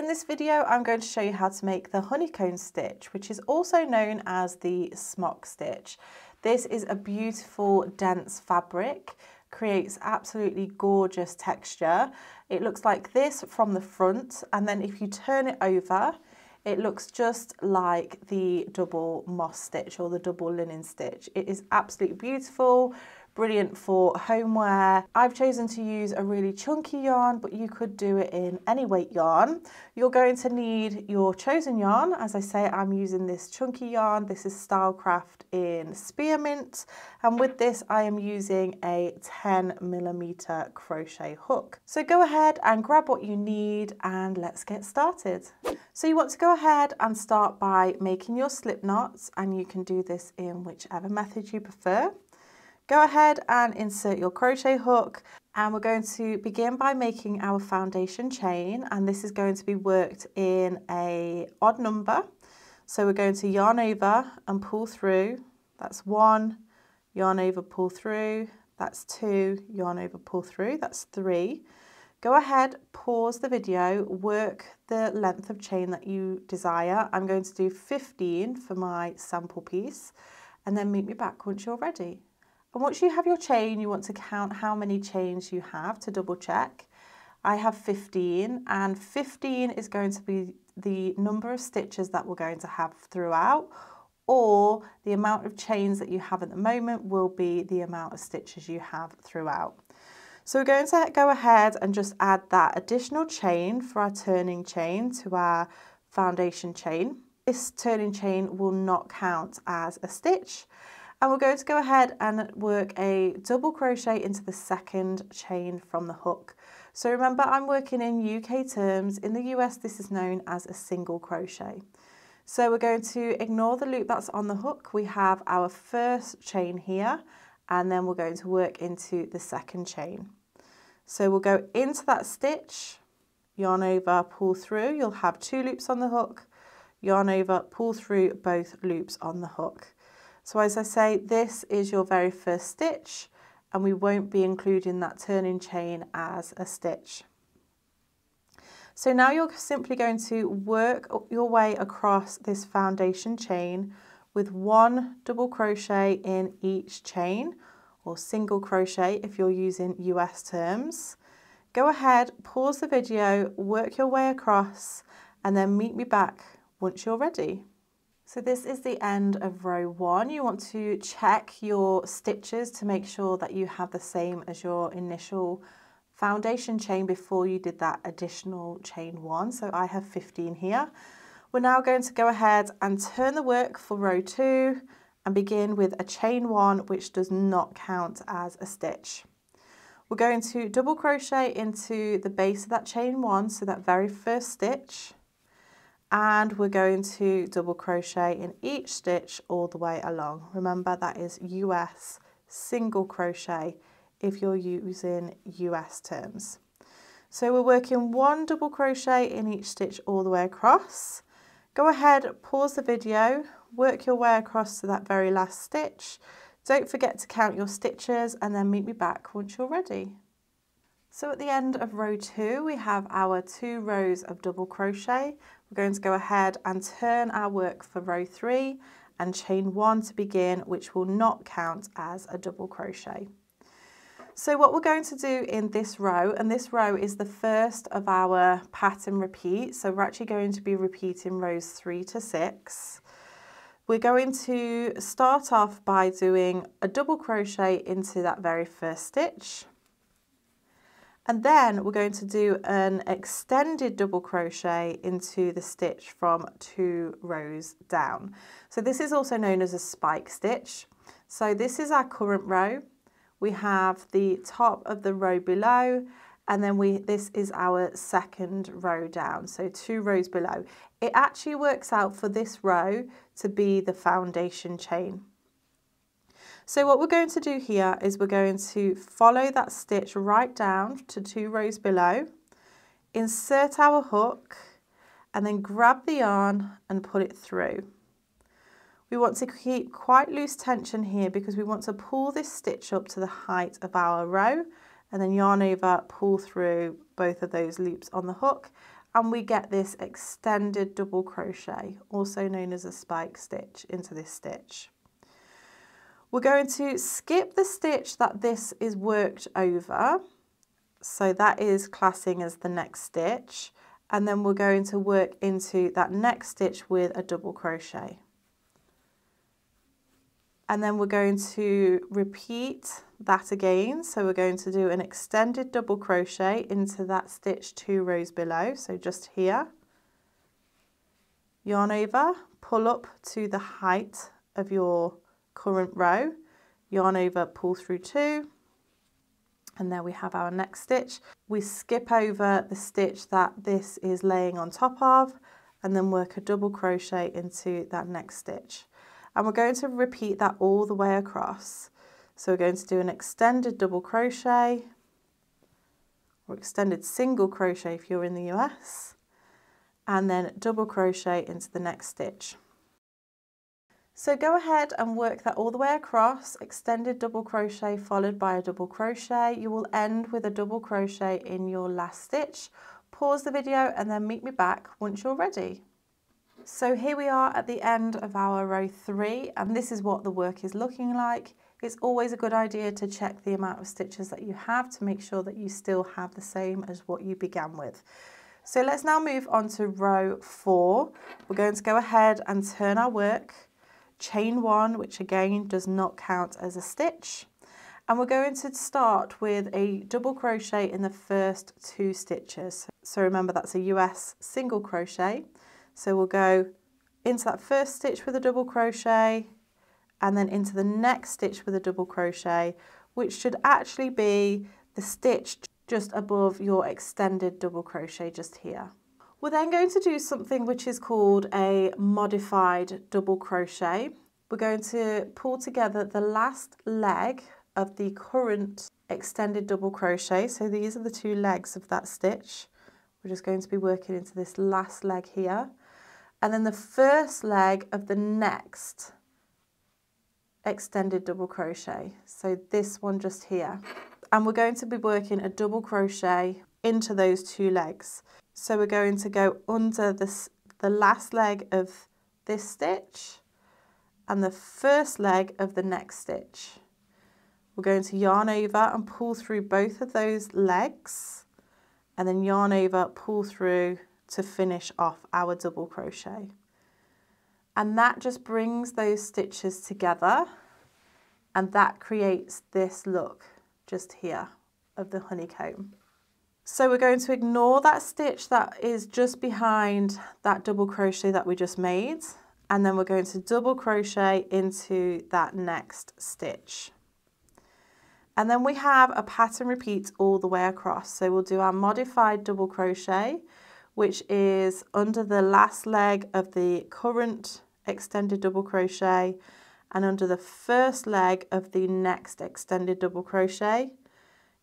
in this video, I'm going to show you how to make the honeycomb stitch, which is also known as the smock stitch. This is a beautiful dense fabric, creates absolutely gorgeous texture. It looks like this from the front, and then if you turn it over, it looks just like the double moss stitch or the double linen stitch. It is absolutely beautiful, brilliant for homeware. I've chosen to use a really chunky yarn, but you could do it in any weight yarn. You're going to need your chosen yarn. As I say, I'm using this chunky yarn. This is Stylecraft in Spearmint. And with this, I am using a 10 millimeter crochet hook. So go ahead and grab what you need and let's get started. So you want to go ahead and start by making your slip knots and you can do this in whichever method you prefer. Go ahead and insert your crochet hook and we're going to begin by making our foundation chain and this is going to be worked in a odd number. So we're going to yarn over and pull through. That's one, yarn over, pull through. That's two, yarn over, pull through. That's three. Go ahead, pause the video, work the length of chain that you desire. I'm going to do 15 for my sample piece and then meet me back once you're ready. And once you have your chain, you want to count how many chains you have to double check. I have 15 and 15 is going to be the number of stitches that we're going to have throughout or the amount of chains that you have at the moment will be the amount of stitches you have throughout. So we're going to go ahead and just add that additional chain for our turning chain to our foundation chain. This turning chain will not count as a stitch and we're going to go ahead and work a double crochet into the second chain from the hook. So remember I'm working in UK terms, in the US this is known as a single crochet. So we're going to ignore the loop that's on the hook, we have our first chain here and then we're going to work into the second chain. So we'll go into that stitch, yarn over, pull through, you'll have two loops on the hook, yarn over, pull through both loops on the hook. So as I say, this is your very first stitch and we won't be including that turning chain as a stitch. So now you're simply going to work your way across this foundation chain with one double crochet in each chain or single crochet if you're using US terms. Go ahead, pause the video, work your way across and then meet me back once you're ready. So this is the end of row one. You want to check your stitches to make sure that you have the same as your initial foundation chain before you did that additional chain one. So I have 15 here. We're now going to go ahead and turn the work for row two and begin with a chain one which does not count as a stitch. We're going to double crochet into the base of that chain one, so that very first stitch, and we're going to double crochet in each stitch all the way along. Remember that is US single crochet if you're using US terms. So we're working one double crochet in each stitch all the way across. Go ahead, pause the video, work your way across to that very last stitch. Don't forget to count your stitches and then meet me back once you're ready. So at the end of row two, we have our two rows of double crochet. We're going to go ahead and turn our work for row three and chain one to begin, which will not count as a double crochet. So what we're going to do in this row, and this row is the first of our pattern repeat, so we're actually going to be repeating rows three to six. We're going to start off by doing a double crochet into that very first stitch. And then we're going to do an extended double crochet into the stitch from two rows down. So this is also known as a spike stitch. So this is our current row. We have the top of the row below and then we this is our second row down, so two rows below. It actually works out for this row to be the foundation chain. So what we're going to do here is we're going to follow that stitch right down to two rows below, insert our hook, and then grab the yarn and pull it through. We want to keep quite loose tension here because we want to pull this stitch up to the height of our row and then yarn over, pull through both of those loops on the hook and we get this extended double crochet, also known as a spike stitch, into this stitch. We're going to skip the stitch that this is worked over, so that is classing as the next stitch, and then we're going to work into that next stitch with a double crochet. And then we're going to repeat that again. So we're going to do an extended double crochet into that stitch two rows below. So just here, yarn over, pull up to the height of your current row, yarn over, pull through two, and there we have our next stitch. We skip over the stitch that this is laying on top of and then work a double crochet into that next stitch. And we're going to repeat that all the way across. So we're going to do an extended double crochet or extended single crochet if you're in the US and then double crochet into the next stitch. So go ahead and work that all the way across, extended double crochet followed by a double crochet. You will end with a double crochet in your last stitch. Pause the video and then meet me back once you're ready. So here we are at the end of our row three and this is what the work is looking like. It's always a good idea to check the amount of stitches that you have to make sure that you still have the same as what you began with. So let's now move on to row four. We're going to go ahead and turn our work, chain one, which again does not count as a stitch. And we're going to start with a double crochet in the first two stitches. So remember that's a US single crochet. So we'll go into that first stitch with a double crochet and then into the next stitch with a double crochet, which should actually be the stitch just above your extended double crochet just here. We're then going to do something which is called a modified double crochet. We're going to pull together the last leg of the current extended double crochet. So these are the two legs of that stitch. We're just going to be working into this last leg here and then the first leg of the next extended double crochet. So this one just here. And we're going to be working a double crochet into those two legs. So we're going to go under this, the last leg of this stitch and the first leg of the next stitch. We're going to yarn over and pull through both of those legs and then yarn over, pull through to finish off our double crochet. And that just brings those stitches together and that creates this look just here of the honeycomb. So we're going to ignore that stitch that is just behind that double crochet that we just made and then we're going to double crochet into that next stitch. And then we have a pattern repeat all the way across. So we'll do our modified double crochet which is under the last leg of the current extended double crochet and under the first leg of the next extended double crochet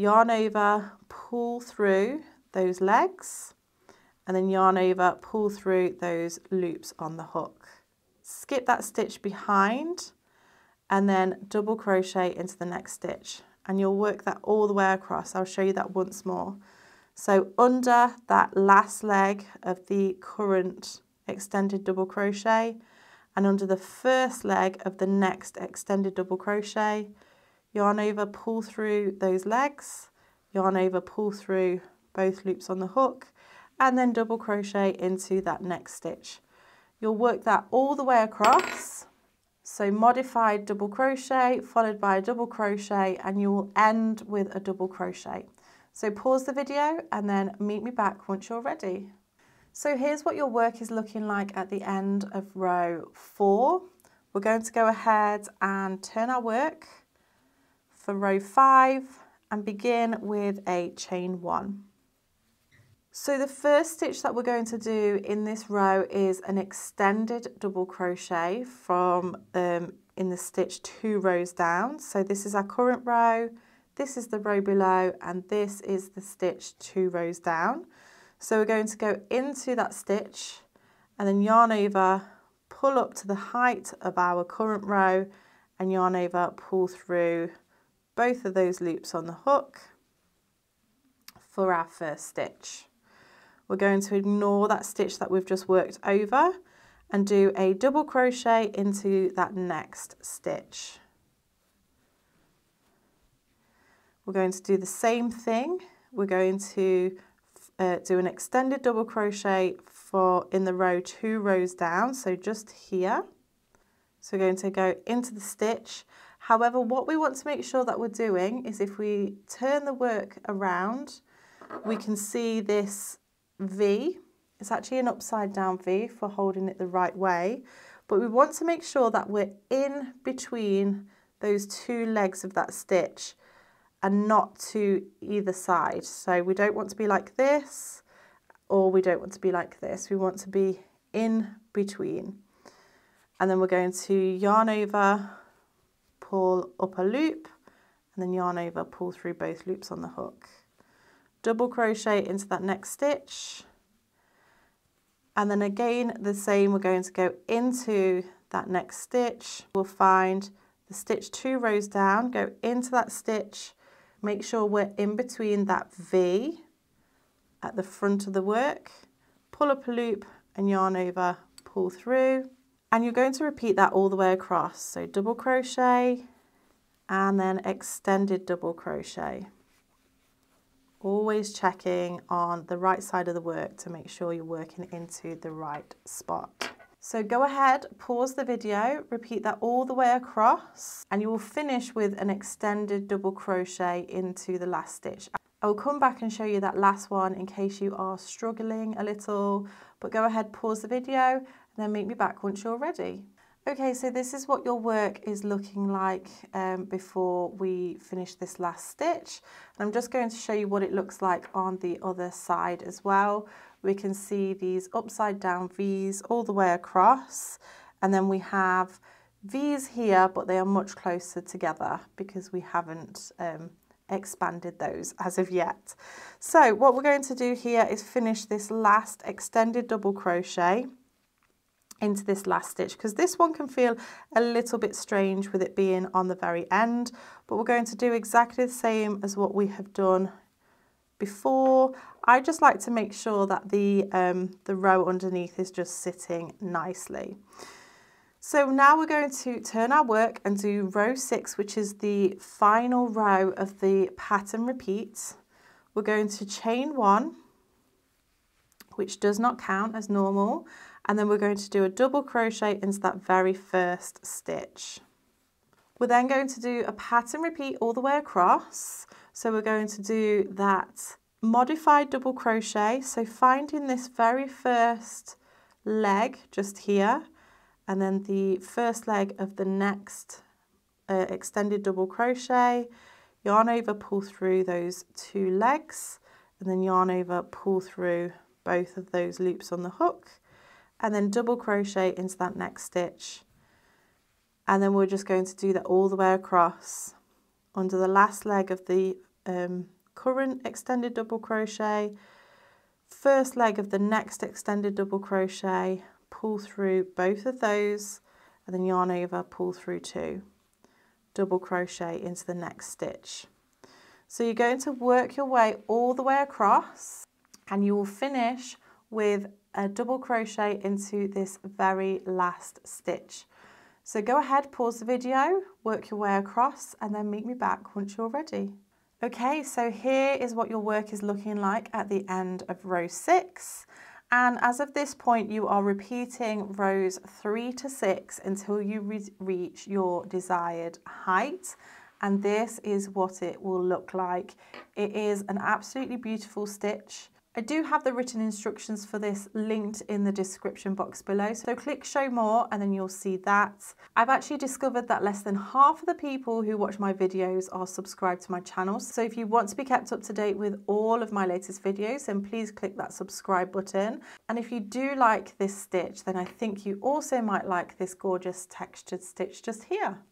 yarn over pull through those legs and then yarn over pull through those loops on the hook. Skip that stitch behind and then double crochet into the next stitch and you'll work that all the way across. I'll show you that once more. So under that last leg of the current extended double crochet and under the first leg of the next extended double crochet, yarn over, pull through those legs, yarn over, pull through both loops on the hook, and then double crochet into that next stitch. You'll work that all the way across. So modified double crochet followed by a double crochet and you will end with a double crochet. So pause the video and then meet me back once you're ready. So here's what your work is looking like at the end of row four. We're going to go ahead and turn our work for row five and begin with a chain one. So the first stitch that we're going to do in this row is an extended double crochet from um, in the stitch two rows down. So this is our current row, this is the row below and this is the stitch two rows down. So we're going to go into that stitch and then yarn over, pull up to the height of our current row and yarn over, pull through both of those loops on the hook for our first stitch. we're going to ignore that stitch that we've just worked over and do a double crochet into that next stitch. We're going to do the same thing. We're going to uh, do an extended double crochet for in the row two rows down, so just here. So we're going to go into the stitch. However, what we want to make sure that we're doing is if we turn the work around, we can see this V. It's actually an upside down V for holding it the right way. But we want to make sure that we're in between those two legs of that stitch and not to either side. So we don't want to be like this or we don't want to be like this. We want to be in between and then we're going to yarn over, pull up a loop, and then yarn over, pull through both loops on the hook. Double crochet into that next stitch, and then again the same, we're going to go into that next stitch. We'll find the stitch two rows down, go into that stitch, make sure we're in between that V at the front of the work, pull up a loop and yarn over, pull through, and you're going to repeat that all the way across. So double crochet and then extended double crochet. Always checking on the right side of the work to make sure you're working into the right spot. So go ahead, pause the video, repeat that all the way across, and you will finish with an extended double crochet into the last stitch. I'll come back and show you that last one in case you are struggling a little, but go ahead, pause the video, then meet me back once you're ready. Okay, so this is what your work is looking like um, before we finish this last stitch. And I'm just going to show you what it looks like on the other side as well. We can see these upside down V's all the way across. And then we have V's here, but they are much closer together because we haven't um, expanded those as of yet. So what we're going to do here is finish this last extended double crochet into this last stitch because this one can feel a little bit strange with it being on the very end but we're going to do exactly the same as what we have done before. I just like to make sure that the um, the row underneath is just sitting nicely. So now we're going to turn our work and do row six which is the final row of the pattern repeat. We're going to chain one which does not count as normal and then we're going to do a double crochet into that very first stitch. We're then going to do a pattern repeat all the way across. So we're going to do that modified double crochet. So finding this very first leg just here and then the first leg of the next uh, extended double crochet, yarn over, pull through those two legs and then yarn over, pull through both of those loops on the hook and then double crochet into that next stitch. And then we're just going to do that all the way across under the last leg of the um, current extended double crochet. First leg of the next extended double crochet pull through both of those and then yarn over pull through two. Double crochet into the next stitch. So you're going to work your way all the way across and you will finish with a double crochet into this very last stitch. So go ahead, pause the video, work your way across and then meet me back once you're ready. Okay, so here is what your work is looking like at the end of row six. And as of this point, you are repeating rows three to six until you re reach your desired height. And this is what it will look like. It is an absolutely beautiful stitch. I do have the written instructions for this linked in the description box below, so click show more and then you'll see that. I've actually discovered that less than half of the people who watch my videos are subscribed to my channel, so if you want to be kept up to date with all of my latest videos, then please click that subscribe button. And if you do like this stitch, then I think you also might like this gorgeous textured stitch just here.